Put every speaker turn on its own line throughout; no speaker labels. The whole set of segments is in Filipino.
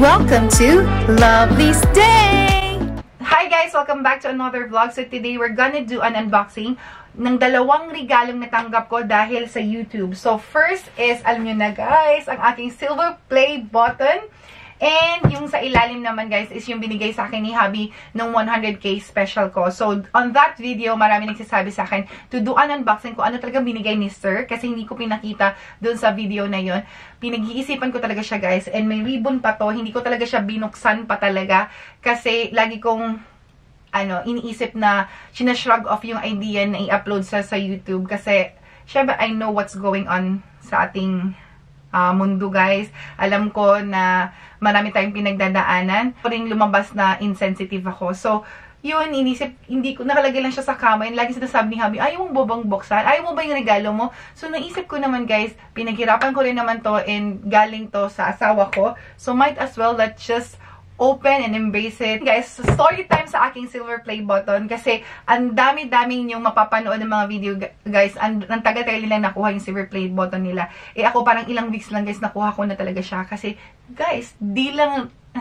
Welcome to Lovely's Day!
Hi guys! Welcome back to another vlog. So today we're gonna do an unboxing ng dalawang regalong natanggap ko dahil sa YouTube. So first is, alam nyo na guys, ang aking silver play button. And yung sa ilalim naman guys is yung binigay sa akin ni Habi nung 100k special ko. So on that video, marami nagsasabi sa akin to do an unboxing ko ano talaga binigay ni Sir kasi hindi ko pinakita dun sa video na yon. Pinag-iisipan ko talaga siya guys and may ribbon pa to. Hindi ko talaga siya binuksan pa talaga kasi lagi kong ano, iniisip na sinashrug off yung idea na i-upload sa sa YouTube kasi syempre I know what's going on sa ating uh, mundo guys. Alam ko na marami tayong pinagdadaanan. Ring lumabas na insensitive ako. So, yun, inisip, hindi ko, nakalagay lang siya sa kama, and lagi sinasabi ni Habi, ayaw mo bobang buksan? Ayaw mo ba yung regalo mo? So, naisip ko naman, guys, pinaghirapan ko rin naman to, and galing to sa asawa ko. So, might as well, let's just open and embrace it. Guys, story time sa aking silver play button kasi ang dami-daming yung mapapanood ng mga video, guys. Ang, ang taga-tagal nila nakuha yung silver play button nila. Eh ako parang ilang weeks lang, guys, nakuha ko na talaga siya. Kasi, guys, di lang...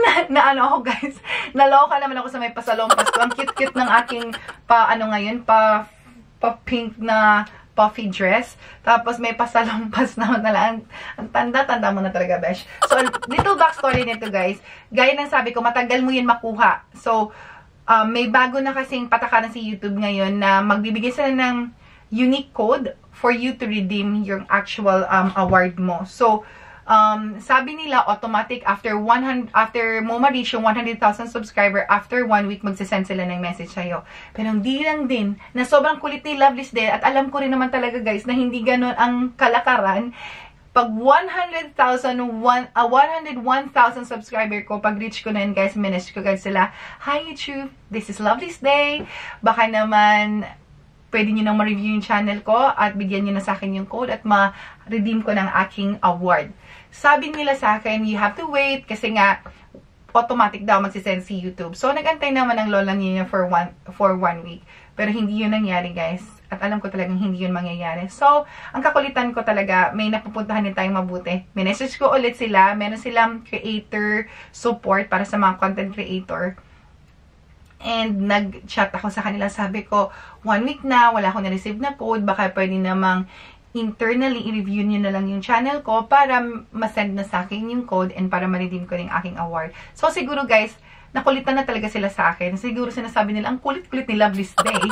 na, na ano ako guys, naloka naman ako sa may pasalompas ko. Ang cute-cute ng aking pa ano ngayon, pa pa pink na puffy dress. Tapos may pasalampas na na lang. Ang tanda-tanda mo na talaga, besh. So, little backstory nito, guys. Gaya ng sabi ko, matagal mo yun makuha. So, um, may bago na kasing patakaran si YouTube ngayon na magbibigay sila ng unique code for you to redeem yung actual um, award mo. So, um, sabi nila automatic after 100 after mo ma-reach yung 100,000 subscriber after one week magsasend sila ng message sa'yo. Pero hindi lang din na sobrang kulit ni Loveless din at alam ko rin naman talaga guys na hindi ganun ang kalakaran pag 100,000, uh, 101,000 subscriber ko, pag reach ko na yun, guys, message ko guys sila, Hi YouTube, this is Lovely's Day. Baka naman, pwede nyo nang ma-review yung channel ko at bigyan nyo na sa akin yung code at ma-redeem ko ng aking award. Sabi nila sa akin, you have to wait kasi nga, automatic daw magsisend si YouTube. So, nagantay naman ng lola niya for one, for one week. Pero hindi yun nangyari, guys. At alam ko talagang hindi yun mangyayari. So, ang kakulitan ko talaga, may napupuntahan din tayong mabuti. Minessage ko ulit sila. Meron silang creator support para sa mga content creator. And nag-chat ako sa kanila. Sabi ko, one week na, wala akong na-receive na code. Baka pwede namang internally, i-review nyo na lang yung channel ko para masend na sa akin yung code and para ma-redeem ko yung aking award. So, siguro guys, nakulitan na talaga sila sa akin. Siguro sinasabi nila, ang kulit-kulit ni Loveless Day.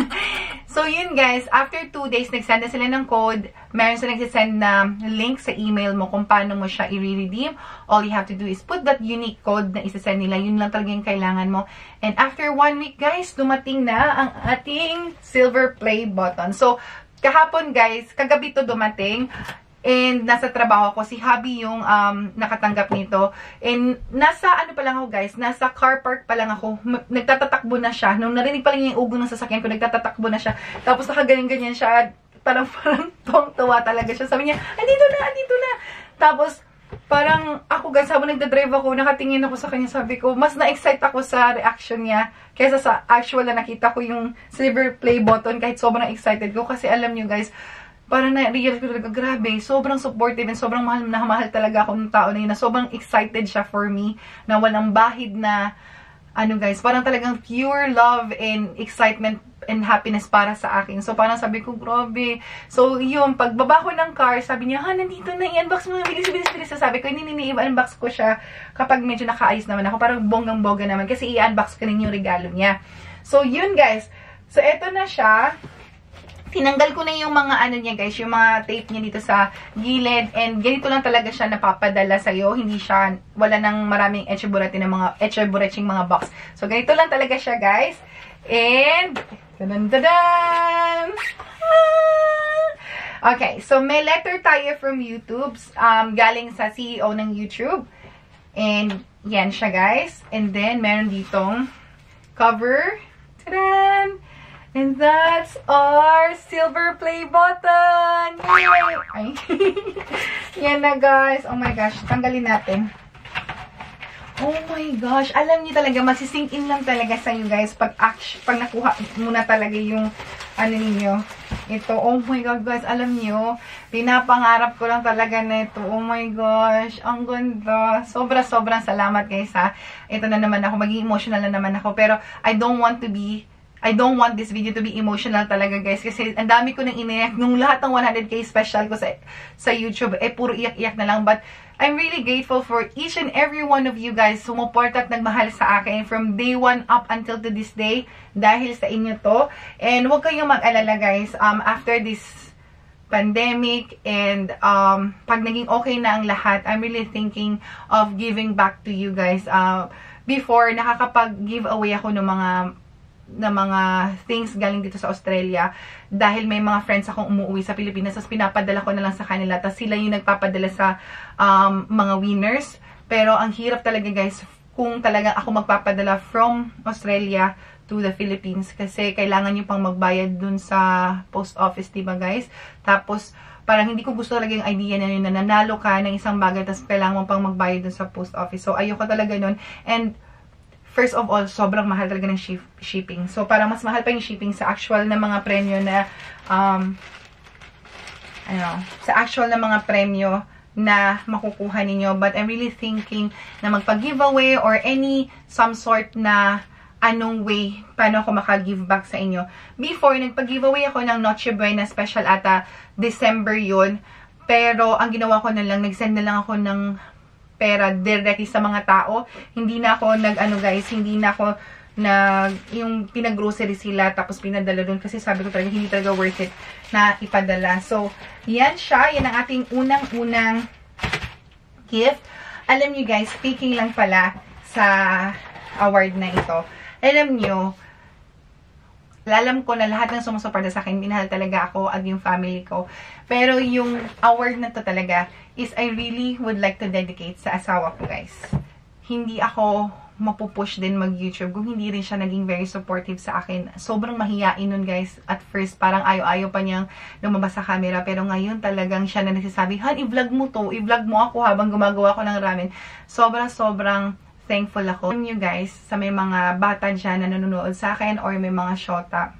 so, yun guys, after 2 days, nagsend na sila ng code. Meron sila nagsisend na link sa email mo kung paano mo siya i-redeem. All you have to do is put that unique code na isasend nila. Yun lang talaga yung kailangan mo. And after 1 week, guys, dumating na ang ating silver play button. So, Kahapon guys, kagabi to dumating. And nasa trabaho ko, si Habi yung um, nakatanggap nito. And nasa ano pa lang ako guys, nasa car park pa lang ako. Nagtatatakbo na siya. Nung narinig pa lang yung ugo ng sasakyan ko, nagtatatakbo na siya. Tapos nakaganyan-ganyan siya. Parang parang tuwang-tuwa talaga siya. Sabi niya, andito na, andito na. Tapos, parang ako guys, habang nagdadrive ako, nakatingin ako sa kanya, sabi ko, mas na-excite ako sa reaction niya kaysa sa actual na nakita ko yung silver play button kahit sobrang excited ko. Kasi alam niyo guys, parang na-realize ko talaga, grabe, sobrang supportive and sobrang mahal na mahal talaga ako ng tao na yun, na sobrang excited siya for me, na walang bahid na, ano guys, parang talagang pure love and excitement and happiness para sa akin. So, parang sabi ko, grabe. So, yun, pagbaba ko ng car, sabi niya, ha, nandito na, i-unbox mo, bilis, bilis, bilis. Sabi ko, hindi, hindi, i-unbox ko siya kapag medyo nakaayos naman ako. Parang bonggang-bongga naman kasi i-unbox ko rin yung regalo niya. So, yun guys. So, eto na siya tinanggal ko na yung mga ano niya guys, yung mga tape niya dito sa gilid and ganito lang talaga siya napapadala sa iyo. Hindi siya wala nang maraming etcheburati ng mga etchebureching mga box. So ganito lang talaga siya guys. And Dadan, dadan! Ah! Okay, so may letter tayo from YouTube, um, galing sa CEO ng YouTube. And, yan siya, guys. And then, meron ditong cover. Tadan! And that's our silver play button! Yay! Ay. yan na, guys. Oh my gosh, tanggalin natin. Oh my gosh. Alam niyo talaga, masisink in lang talaga sa inyo guys pag, action, pag nakuha muna talaga yung ano ninyo, Ito, oh my God, guys, alam niyo, pinapangarap ko lang talaga na ito. Oh my gosh, ang ganda. Sobra-sobrang salamat, guys, ha. Ito na naman ako, maging emotional na naman ako. Pero, I don't want to be I don't want this video to be emotional talaga guys kasi ang dami ko nang iniyak. Nung lahat ng 100k special ko sa sa YouTube eh puro iyak-iyak na lang. But I'm really grateful for each and every one of you guys sumuport at nagmahal sa akin from day 1 up until to this day dahil sa inyo to. And huwag kayong mag-alala guys um, after this pandemic and um, pag naging okay na ang lahat I'm really thinking of giving back to you guys. Uh, before nakakapag-give away ako ng mga na mga things galing dito sa Australia dahil may mga friends akong umuwi sa Pilipinas tapos pinapadala ko na lang sa kanila tapos sila yung nagpapadala sa um, mga winners. Pero ang hirap talaga guys kung talaga ako magpapadala from Australia to the Philippines kasi kailangan nyo pang magbayad dun sa post office diba guys? Tapos parang hindi ko gusto talaga yung idea na yun na nanalo ka ng isang bagay tapos kailangan mo pang magbayad dun sa post office. So ayoko talaga nun. And first of all, sobrang mahal talaga ng ship, shipping. So, parang mas mahal pa yung shipping sa actual na mga premyo na, um, ano, sa actual na mga premyo na makukuha ninyo. But I'm really thinking na magpag-giveaway or any some sort na anong way paano ako maka-give back sa inyo. Before, nagpag-giveaway ako ng Noche Buena special ata December yun. Pero, ang ginawa ko na lang, nag-send na lang ako ng pera directly sa mga tao. Hindi na ako nag, ano guys, hindi na ako nag, yung pinag-grocery sila tapos pinadala doon kasi sabi ko talaga hindi talaga worth it na ipadala. So, yan siya. Yan ang ating unang-unang gift. Alam niyo guys, speaking lang pala sa award na ito. Alam niyo, alam ko na lahat ng sumusuporta sa akin, minahal talaga ako at yung family ko. Pero yung award na to talaga is I really would like to dedicate sa asawa ko, guys. Hindi ako mapupush din mag-YouTube kung hindi rin siya naging very supportive sa akin. Sobrang mahiyain nun, guys. At first, parang ayaw-ayaw pa niyang lumabas sa camera. Pero ngayon talagang siya na nagsasabi, Han, i-vlog mo to. I-vlog mo ako habang gumagawa ko ng ramen. Sobrang-sobrang thankful ako. Alam nyo guys, sa may mga bata dyan na nanonood sa akin or may mga shota,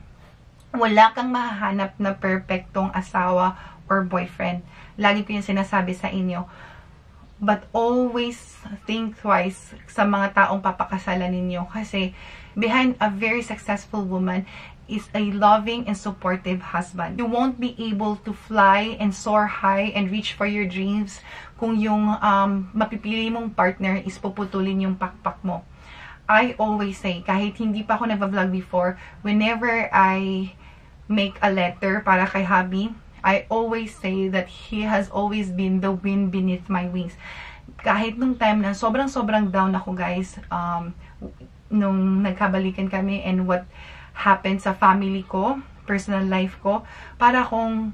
wala kang mahahanap na perfectong asawa or boyfriend. Lagi ko yung sinasabi sa inyo. But always think twice sa mga taong papakasalan ninyo. Kasi behind a very successful woman is a loving and supportive husband. You won't be able to fly and soar high and reach for your dreams kung yung um, mapipili mong partner is puputulin yung pakpak mo. I always say, kahit hindi pa ako nag-vlog before, whenever I make a letter para kay hubby, I always say that he has always been the wind beneath my wings. Kahit nung time na sobrang-sobrang down ako guys, um, nung nagkabalikan kami and what happened sa family ko, personal life ko, para akong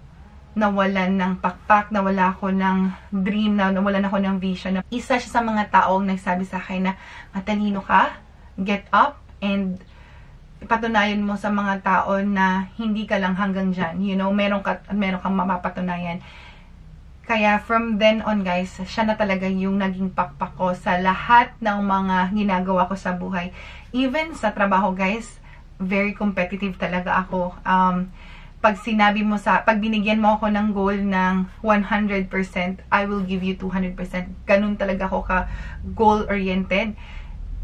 nawalan ng pakpak, nawala ako ng dream, na nawalan ako ng vision. Isa siya sa mga taong nagsabi sa akin na matalino ka, get up, and patunayan mo sa mga tao na hindi ka lang hanggang dyan. You know, meron, ka, meron kang mapapatunayan. Kaya from then on guys, siya na talaga yung naging pakpak ko sa lahat ng mga ginagawa ko sa buhay. Even sa trabaho guys, very competitive talaga ako. Um, pag sinabi mo sa, pag binigyan mo ako ng goal ng 100%, I will give you 200%. Ganun talaga ako ka goal-oriented.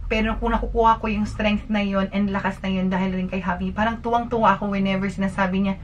Pero kung nakukuha ko yung strength na yon and lakas na yon dahil rin kay Javi, parang tuwang-tuwa ako whenever sinasabi niya,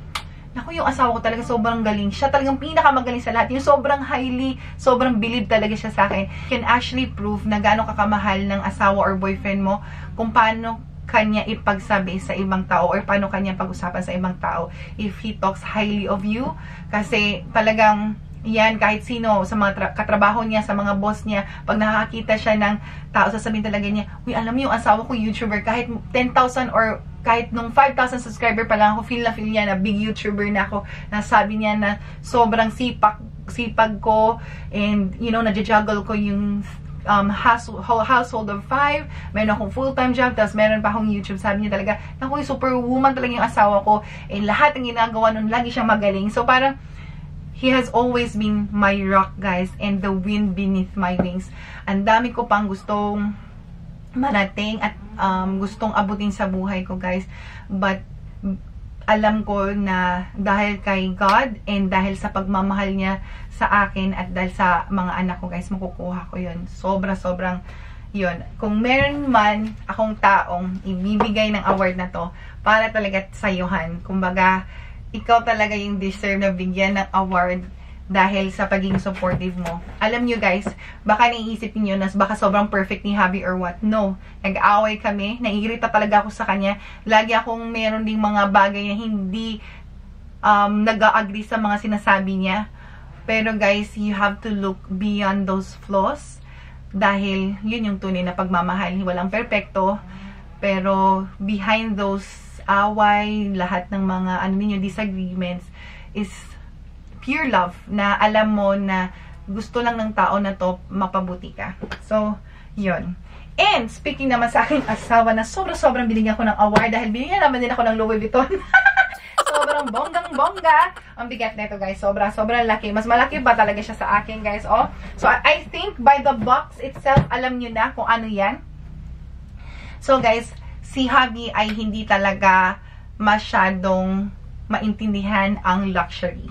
Naku, yung asawa ko talaga sobrang galing. Siya talagang pinakamagaling sa lahat. Yung sobrang highly, sobrang believe talaga siya sa akin. Can actually prove na gaano kakamahal ng asawa or boyfriend mo kung paano kanya ipagsabi sa ibang tao or paano kanya pag-usapan sa ibang tao if he talks highly of you. Kasi talagang yan, kahit sino, sa mga katrabaho niya, sa mga boss niya, pag nakakita siya ng tao, sasabihin talaga niya, Uy, alam mo yung asawa ko YouTuber, kahit 10,000 or kahit nung 5,000 subscriber pa lang ako, feel na feel niya na big YouTuber na ako. Nasabi niya na sobrang sipak, sipag ko, and, you know, nadjajuggle ko yung um, household, household of five, meron akong full-time job, tapos meron pa akong YouTube. Sabi niya talaga, naku, superwoman talaga yung asawa ko. Eh, lahat ng ginagawa nun, lagi siyang magaling. So, parang, he has always been my rock, guys, and the wind beneath my wings. Ang dami ko pang gustong marating at um, gustong abutin sa buhay ko, guys. But, alam ko na dahil kay God and dahil sa pagmamahal niya sa akin at dahil sa mga anak ko guys, makukuha ko yun. Sobra, sobrang yun. Kung meron man akong taong ibibigay ng award na to para talaga sayuhan. Kumbaga, ikaw talaga yung deserve na bigyan ng award dahil sa pagiging supportive mo. Alam nyo guys, baka naiisip niyo na baka sobrang perfect ni Habi or what. No. Nag-away kami. Naiirita talaga ako sa kanya. Lagi akong meron ding mga bagay na hindi um, nag-agree sa mga sinasabi niya. Pero guys, you have to look beyond those flaws. Dahil yun yung tunay na pagmamahal. Walang perfecto. Pero behind those away, lahat ng mga ano ninyo, disagreements is pure love na alam mo na gusto lang ng tao na to mapabuti ka. So, yun. And, speaking naman sa aking asawa na sobra-sobrang binigyan ko ng award dahil binigyan naman din ako ng Louis Vuitton. sobrang bonggang-bongga. Ang bigat nito guys. Sobra, sobrang laki. Mas malaki ba talaga siya sa akin guys? Oh. So, I think by the box itself, alam nyo na kung ano yan. So, guys, si Hubby ay hindi talaga masyadong maintindihan ang luxury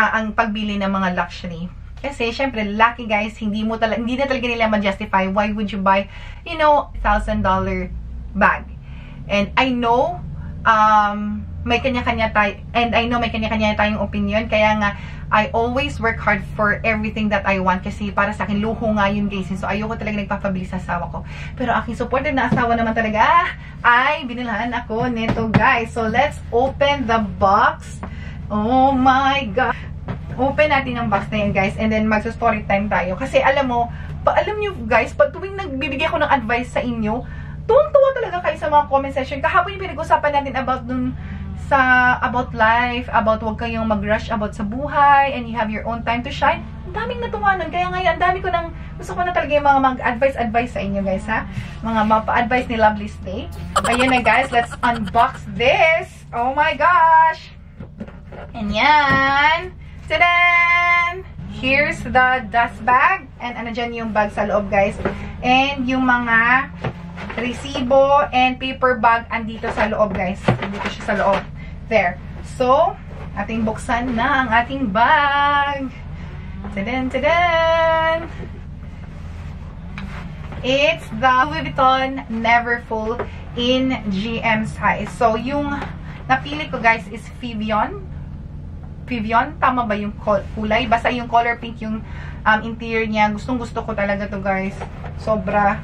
uh, ang pagbili ng mga luxury. Kasi, syempre, lucky guys, hindi mo talaga, hindi na talaga nila ma-justify. Why would you buy, you know, $1,000 bag? And I know, um, may kanya-kanya tayo, and I know may kanya-kanya tayong opinion, kaya nga, I always work hard for everything that I want kasi para sa akin, luho nga yun guys. So, ayoko talaga nagpapabili sa asawa ko. Pero aking supportive na asawa naman talaga, ay, binilhan ako nito guys. So, let's open the box. Oh my God! Open natin ang box na yun, guys. And then, magsa-story time tayo. Kasi, alam mo, pa, alam nyo, guys, pag tuwing nagbibigay ako ng advice sa inyo, tuwang-tuwa talaga kayo sa mga comment section. Kahapon yung pinag-usapan natin about dun sa, about life, about wag kayong mag-rush about sa buhay, and you have your own time to shine. Ang daming natuwa nun. Kaya ngayon, ang dami ko nang, gusto ko na talaga yung mga mag-advice-advice sa inyo, guys, ha? Mga mapa-advice ni Lovely Stay. Ayan na, guys. Let's unbox this. Oh my gosh! And yan. Tadan! Here's the dust bag. And ano dyan yung bag sa loob, guys. And yung mga resibo and paper bag andito sa loob, guys. Andito siya sa loob. There. So, ating buksan na ang ating bag. Tadan, tadan! It's the Louis Vuitton Neverfull in GM size. So, yung napili ko, guys, is Fivion. Vivian. Tama ba yung kulay? Basta yung color pink yung um, interior niya. Gustong gusto ko talaga to guys. Sobra.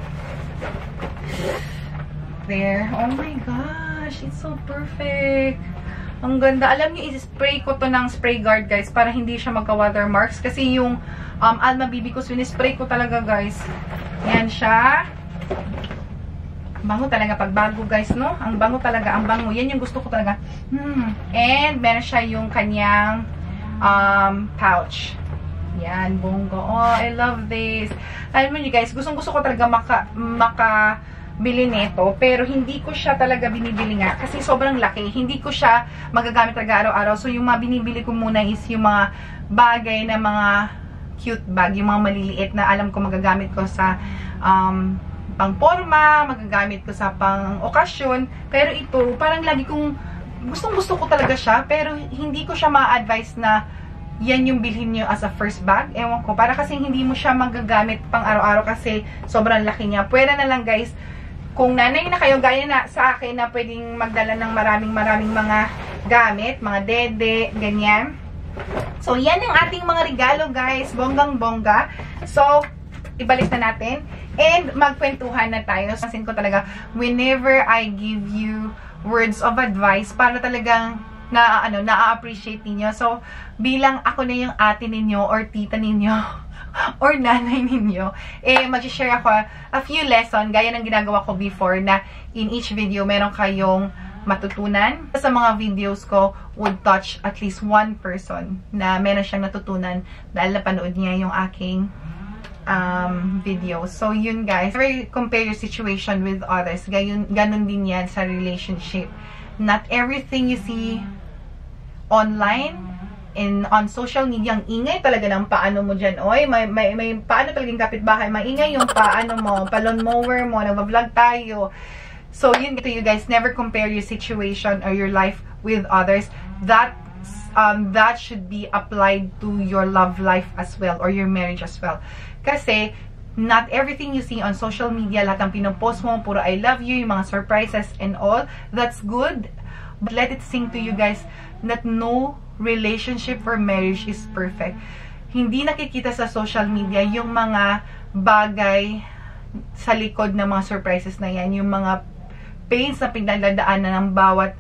There. Oh my gosh. It's so perfect. Ang ganda. Alam niyo, i-spray ko to ng spray guard guys para hindi siya magka-watermarks. Kasi yung um, Alma BB ko, spray ko talaga guys. Yan siya. Bango talaga pag bago guys, no? Ang bango talaga, ang bango. Yan yung gusto ko talaga. Hmm. And meron siya yung kanyang um, pouch. Yan, bongga. Oh, I love this. Alam mo nyo guys, gustong gusto ko talaga maka, maka bili nito, pero hindi ko siya talaga binibili nga kasi sobrang laki. Hindi ko siya magagamit talaga araw-araw. So, yung mga binibili ko muna is yung mga bagay na mga cute bag, yung mga maliliit na alam ko magagamit ko sa um, pang forma, magagamit ko sa pang okasyon. Pero ito, parang lagi kong, gustong gusto ko talaga siya, pero hindi ko siya ma-advise na yan yung bilhin nyo as a first bag. Ewan ko, para kasi hindi mo siya magagamit pang araw-araw kasi sobrang laki niya. Pwede na lang guys, kung nanay na kayo, gaya na sa akin na pwedeng magdala ng maraming maraming mga gamit, mga dede, ganyan. So, yan yung ating mga regalo guys, bonggang-bongga. So, ibalik na natin. And magkwentuhan na tayo. Sasin ko talaga, whenever I give you words of advice, para talagang na ano na-appreciate ninyo. So, bilang ako na yung ate ninyo or tita ninyo or nanay ninyo, eh, mag-share ako a few lesson gaya ng ginagawa ko before na in each video, meron kayong matutunan. Sa mga videos ko, would touch at least one person na meron siyang natutunan dahil napanood niya yung aking um, videos. So, yun guys. Never compare your situation with others. Ganun, ganun din yan sa relationship. Not everything you see online in on social media, ang ingay talaga ng paano mo dyan. Oy, may, may, may paano talagang kapitbahay. Maingay yung paano mo, palon mower mo, nagbablog tayo. So, yun to you guys, never compare your situation or your life with others. That um, that should be applied to your love life as well or your marriage as well. Kasi, not everything you see on social media, lahat ng pinopost mo, puro I love you, yung mga surprises and all, that's good. But let it sink to you guys that no relationship or marriage is perfect. Hindi nakikita sa social media yung mga bagay sa likod ng mga surprises na yan, yung mga pains na pinagdadaanan ng bawat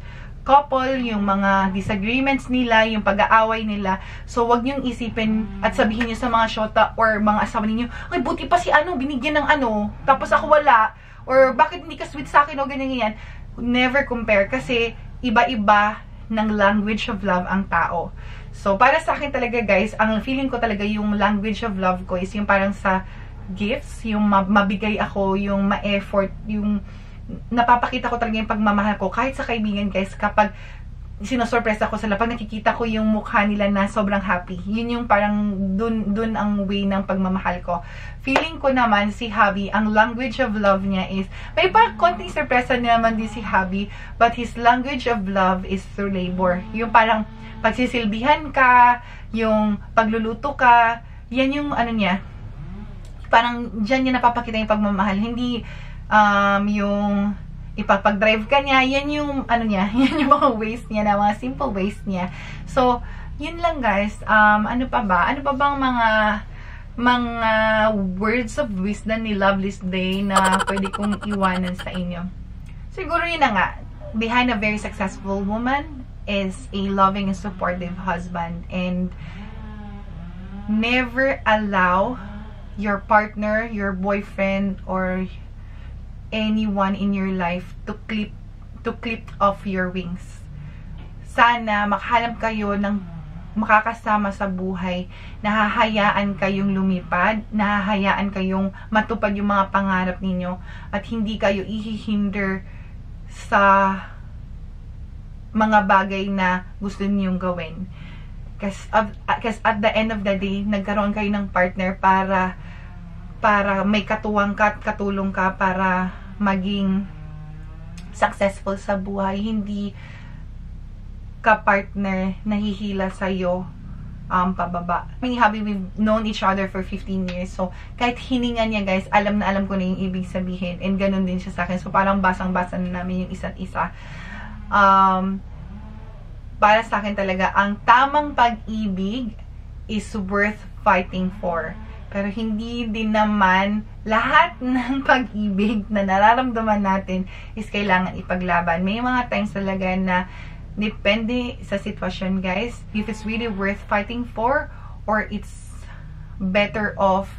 couple, yung mga disagreements nila, yung pag-aaway nila. So, wag niyong isipin at sabihin niyo sa mga shota or mga asawa ninyo, ay, buti pa si ano, binigyan ng ano, tapos ako wala. Or, bakit hindi ka sweet sa akin o ganyan yan. Never compare kasi iba-iba ng language of love ang tao. So, para sa akin talaga guys, ang feeling ko talaga yung language of love ko is yung parang sa gifts, yung mabigay ako, yung ma-effort, yung napapakita ko talaga yung pagmamahal ko kahit sa kaibigan guys kapag sinosurpresa ako sila pag nakikita ko yung mukha nila na sobrang happy. Yun yung parang dun, dun ang way ng pagmamahal ko. Feeling ko naman si Javi, ang language of love niya is, may pa konting surpresa naman din si Javi, but his language of love is through labor. Yung parang pagsisilbihan ka, yung pagluluto ka, yan yung ano niya, parang dyan niya napapakita yung pagmamahal. Hindi, um, yung ipapag-drive ka niya, yan yung, ano niya, yan yung mga ways niya na, mga simple ways niya. So, yun lang guys. Um, ano pa ba? Ano pa bang mga mga words of wisdom ni Loveless Day na pwede kong iwanan sa inyo? Siguro yun na nga. Behind a very successful woman is a loving and supportive husband. And never allow your partner, your boyfriend, or anyone in your life to clip to clip off your wings. Sana makahanap kayo ng makakasama sa buhay, nahahayaan kayong lumipad, nahahayaan kayong matupad yung mga pangarap ninyo, at hindi kayo ihihinder sa mga bagay na gusto ninyong gawin. Kasi at the end of the day, nagkaroon kayo ng partner para para may katuwang ka at katulong ka para maging successful sa buhay. Hindi ka partner nahihila sa'yo um, pababa. May habi, we've known each other for 15 years. So, kahit hininga niya, guys, alam na alam ko na yung ibig sabihin. And ganun din siya sa akin. So, parang basang-basa na namin yung isa't isa. Um, para sa akin talaga, ang tamang pag-ibig is worth fighting for. Pero hindi din naman lahat ng pag-ibig na nararamdaman natin is kailangan ipaglaban. May mga times talaga na depende sa sitwasyon guys, if it's really worth fighting for or it's better off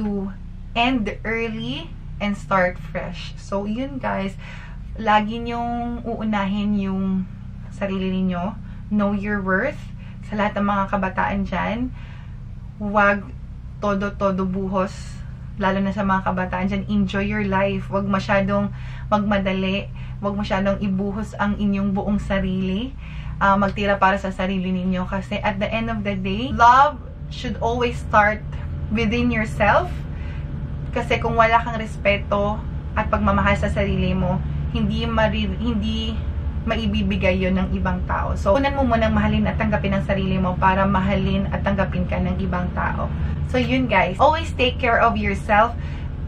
to end early and start fresh. So, yun guys, lagi nyong uunahin yung sarili ninyo. Know your worth. Sa lahat ng mga kabataan dyan, huwag todo-todo buhos, lalo na sa mga kabataan dyan, enjoy your life. Huwag masyadong magmadali. Huwag masyadong ibuhos ang inyong buong sarili. Uh, magtira para sa sarili ninyo. Kasi at the end of the day, love should always start within yourself. Kasi kung wala kang respeto at pagmamahal sa sarili mo, hindi hindi maibibigay yon ng ibang tao. So, unan mo munang mahalin at tanggapin ang sarili mo para mahalin at tanggapin ka ng ibang tao. So, yun guys. Always take care of yourself.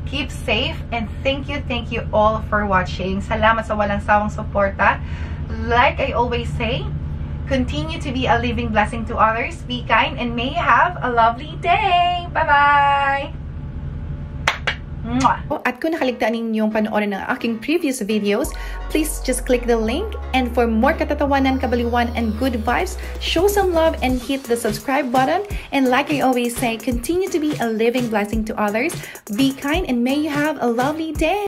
Keep safe and thank you, thank you all for watching. Salamat sa walang sawang suporta. Like I always say, continue to be a living blessing to others. Be kind and may have a lovely day. Bye-bye!
Oh, at kung nakaligtaan ninyong panoorin ng aking previous videos, please just click the link. And for more katatawanan, kabaliwan, and good vibes, show some love and hit the subscribe button. And like I always say, continue to be a living blessing to others. Be kind and may you have a lovely day.